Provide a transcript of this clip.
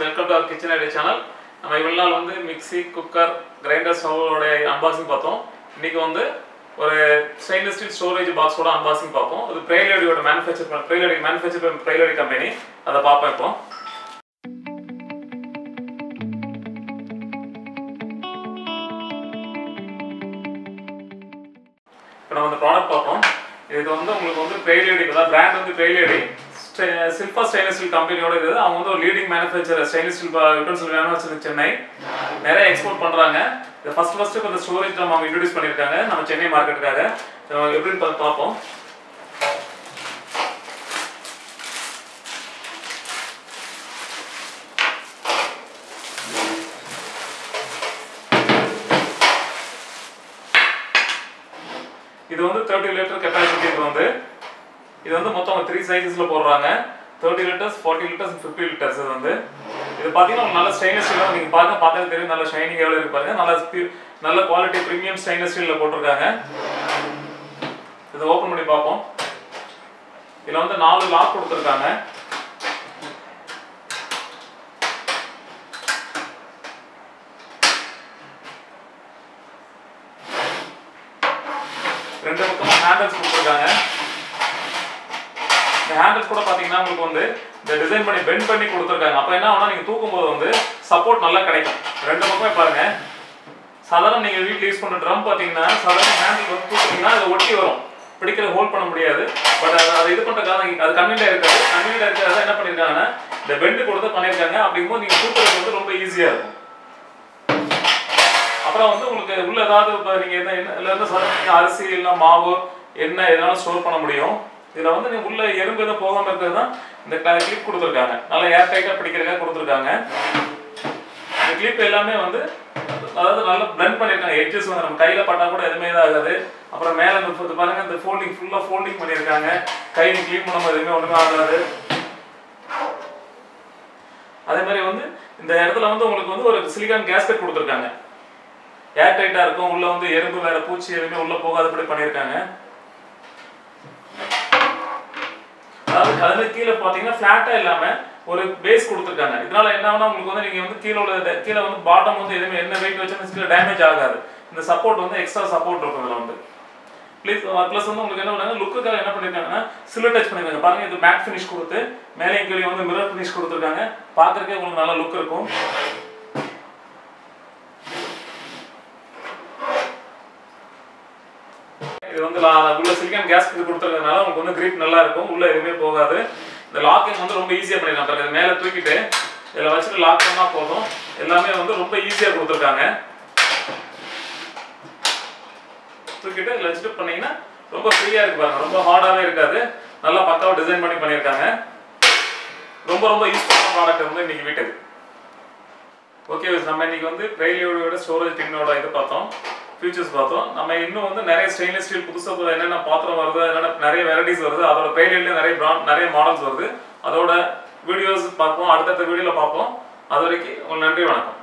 Welcome to our kitchen idea channel நம்ம இவ்வளோ நாள் வந்து மிக்ஸி குக்கர் கிரைண்டர் ஸ்டவோட அன்பாக்சிங் பார்த்தோம். இன்னைக்கு வந்து ஒரு ஸ்டெயின்லெஸ் ஸ்டீல் ஸ்டோரேஜ் பாக்ஸோட அன்பாக்சிங் பார்ப்போம். அது பிரைலடியோட மேனுஃபேக்சர் பிரைலடி மேனுஃபேக்சர் பிரைலடி கம்பெனி அதை பார்ப்போம் இப்போ. இப்போ நம்ம அந்த ப்ராடக்ட் பார்ப்போம். இது வந்து உங்களுக்கு வந்து பிரைலேடி அதாவது பிராண்ட் வந்து பிரைலேடி சில்பா ஸ்டெயின்லெஸ் ஸ்டீல் கம்பெனியோட இது. அவங்க வந்து ஒரு leading manufacture stainless steel utensil manufacture Chennai. நிறைய எக்ஸ்போர்ட் பண்ணுறாங்க இது ஃபர்ஸ்ட் ஃபர்ஸ்ட் இப்போ இந்த ஸ்டோரேஜ் நம்ம அவங்க இன்ட்ரடியூஸ் பண்ணியிருக்காங்க. நம்ம சென்னை மார்க்கெட்டுக்காக எப்படின்னு பார்த்து பார்ப்போம். இது வந்து தேர்ட்டி லிட்டர் கெப்பாசிட்டி இது வந்து இது வந்து மொத்தம் த்ரீ சைஸஸில் போடுறாங்க. Thirty litres forty litres fifty litres இது வந்து. இது பார்த்தீங்கன்னா உங்களுக்கு நல்ல ஸ்டெயின்லெஸ் ஸ்டீல் நீங்கள் பாருங்க பார்த்தாலே தெரியும். நல்ல ஷைனிங் எவ்வளோ இருக்கு பாருங்க. நல்ல ஸ்பீ நல்ல குவாலிட்டி ப்ரீமியம் ஸ்டெயின்லெஸ் ஸ்டீலில் போட்டிருக்காங்க. இதை ஓப்பன் பண்ணி பார்ப்போம். இதில் வந்து நாலு லாக் கொடுத்துருக்காங்க. ரெண்டு பக்கமும் ஹேண்டல்ஸ் கொடுத்துருக்காங்க. இந்த ஹேண்டில்ஸ் கூட பார்த்தீங்கன்னா உங்களுக்கு வந்து இந்த டிசைன் பண்ணி பெண்ட் பண்ணி கொடுத்துருக்காங்க. அப்போ என்ன ஆகும்னா நீங்கள் தூக்கும் போது வந்து சப்போர்ட் நல்லா கிடைக்கும். ரெண்டு பக்கமே பாருங்க. சாதாரண நீங்கள் வீட்டில் யூஸ் பண்ணுற ட்ரம் பார்த்தீங்கன்னா சாதாரண ஹேண்டில் வந்து தூக்குனீங்கன்னா அது ஒட்டி வரும். பிடிக்கிற ஹோல்ட் பண்ண முடியாது. பட் அது அதை இது பண்ணுற காரணம் அது கன்வீனியா இருக்காது. கன்வீனியா இருக்கிறத என்ன பண்ணியிருக்காங்கன்னா இந்த பெண்ட் கொடுத்து பண்ணியிருக்காங்க அப்படிங்கும்போது நீங்கள் தூக்குறது வந்து ரொம்ப ஈஸியாக இருக்கும். அப்புறம் வந்து உங்களுக்கு உள்ள ஏதாவது இப்போ நீங்கள் என்ன என்ன இல்லை இருந்து சாதாரண அரிசி இல்லை மாவு என்ன எதனாலும் ஸ்டோர் பண்ண முடியும். இதில் வந்து நீங்கள் உள்ளே எறும்பு எதுவும் போகாமல் இருக்கிறது தான் இந்த கிளிப் கொடுத்துருக்காங்க. நல்லா ஏர் டைட்டாக பிடிக்கிறதுக்காக கொடுத்துருக்காங்க. இந்த கிளிப் எல்லாமே வந்து அதாவது நல்லா பிளெண்ட் பண்ணிருக்காங்க. எட்ஜஸ் வந்து நம்ம கையில் பட்டால் கூட எதுவுமே இதாகாது அப்புறம் மேலே இந்த இது பாருங்க இந்த ஃபோல்டிங் ஃபுல்லாக ஃபோல்டிங் பண்ணியிருக்காங்க கை நீ க்ளீன் பண்ணும்போது எதுவுமே ஒன்றுமே ஆகாது. அதே மாதிரி வந்து இந்த இடத்துல வந்து உங்களுக்கு வந்து ஒரு சிலிகான் கேஸ்கெட் கொடுத்துருக்காங்க. ஏர் டைட்டாக இருக்கும். உள்ளே வந்து எறும்பு வேற பூச்சி எதுவுமே உள்ளே போகாதபடி பண்ணியிருக்காங்க அதாவது அதுல கீழே பாத்தீங்கன்னா ஃபிளாட்டா இல்லாம ஒரு பேஸ் கொடுத்துருக்காங்க. இதனால என்ன ஆகுனா உங்களுக்கு வந்து நீங்க வந்து கீழே உள்ள கீழே வந்து பாட்டம் வந்து எதுவுமே என்ன வெயிட் வச்சாலும் கீழே டேமேஜ் ஆகாது. இந்த சப்போர்ட் வந்து எக்ஸ்ட்ரா சப்போர்ட் இருக்கும் இதுல வந்து. ப்ளீஸ் ப்ளஸ் வந்து உங்களுக்கு என்ன பண்ணுறாங்க லுக்குக்காக என்ன பண்ணிருக்காங்கன்னா சில்வர் டச் பண்ணியிருக்காங்க பாருங்க இது மேட் ஃபினிஷ் கொடுத்து மேலே கீழே வந்து மிரர் ஃபினிஷ் கொடுத்துருக்காங்க. பார்க்குறக்கே உங்களுக்கு நல்ல லுக் இருக்கும். இது வந்து உள்ள சிலிக்கான் கேஸ் இது கொடுத்துருக்கனால உங்களுக்கு வந்து கிரிப் நல்லா இருக்கும். உள்ள எதுவுமே போகாது. இந்த லாக்கிங் வந்து ரொம்ப ஈஸியாக பண்ணிடலாம் பாருங்க. இது தூக்கிட்டு இதில் வச்சுட்டு லாக் பண்ணால் போதும். எல்லாமே வந்து ரொம்ப ஈஸியாக கொடுத்துருக்காங்க. தூக்கிட்டு இதில் வச்சுட்டு பண்ணீங்கன்னா ரொம்ப ஃப்ரீயாக இருக்கு பாருங்க. ரொம்ப ஹார்டாகவே இருக்காது. நல்லா பக்காவாக டிசைன் பண்ணி பண்ணியிருக்காங்க. ரொம்ப ரொம்ப யூஸ்ஃபுல்லான ப்ராடக்ட் வந்து இன்னைக்கு வீட்டுக்கு. ஓகே நம்ம இன்னைக்கு வந்து பிரைலியோட ஸ்டோரேஜ் டின்னோட இது பார்த்தோம். ஃபியூச்சர்ஸ் பார்த்தோம். நம்ம இன்னும் வந்து நிறைய ஸ்டெயின்லெஸ் ஸ்டீல் புதுசாக என்னென்ன பாத்திரம் வருது என்னென்ன நிறைய வெரைட்டிஸ் வருது அதோட பிரைலியோட நிறைய பிராண்ட் நிறைய மாடல்ஸ் வருது. அதோட வீடியோஸ் பார்ப்போம். அடுத்தடுத்த வீடியோவில் பார்ப்போம். அது வரைக்கும் உங்களுக்கு நன்றி வணக்கம்.